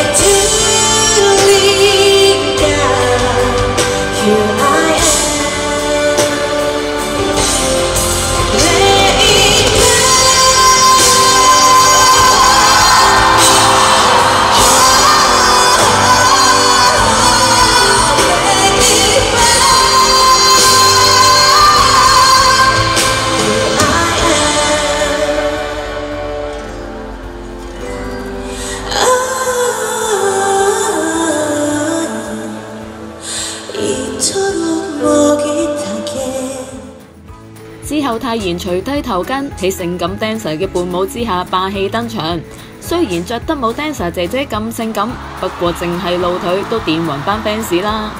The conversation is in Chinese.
it 之后泰妍除低头巾，喺性感 dancer 嘅伴舞之下霸气登场。虽然着得冇 dancer 姐姐咁性感，不过净系露腿都电晕班 fans 啦。